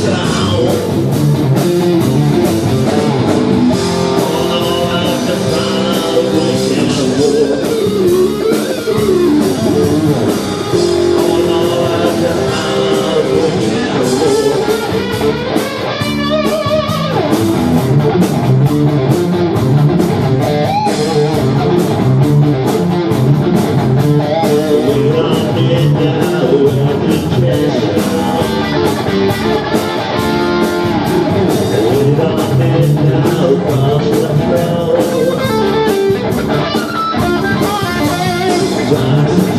Yeah. Stars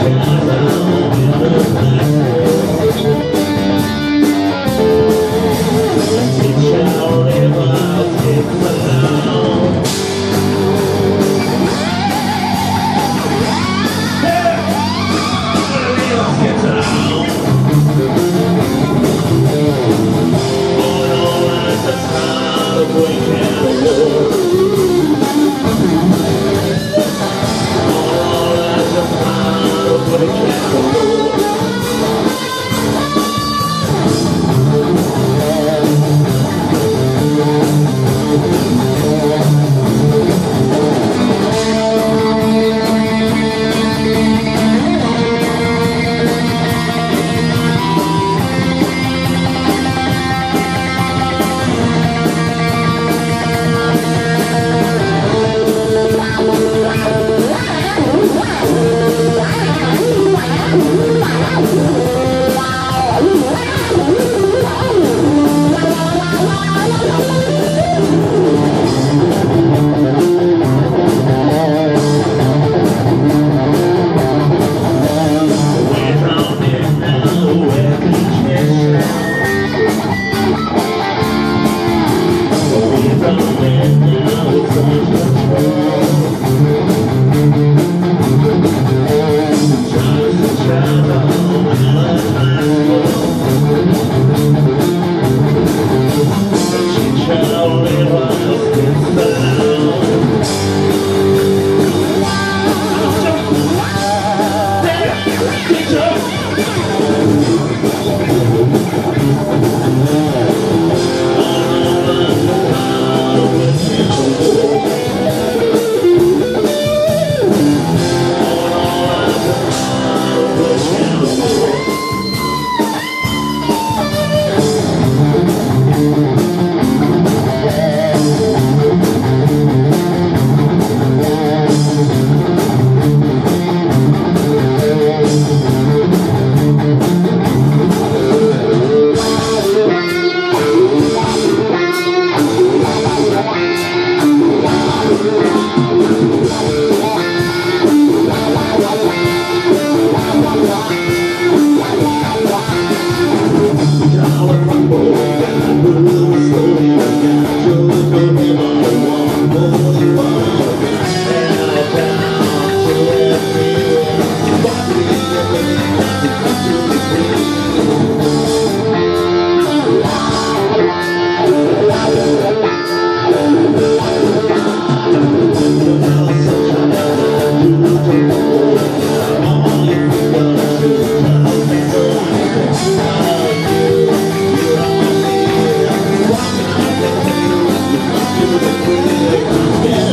Yeah.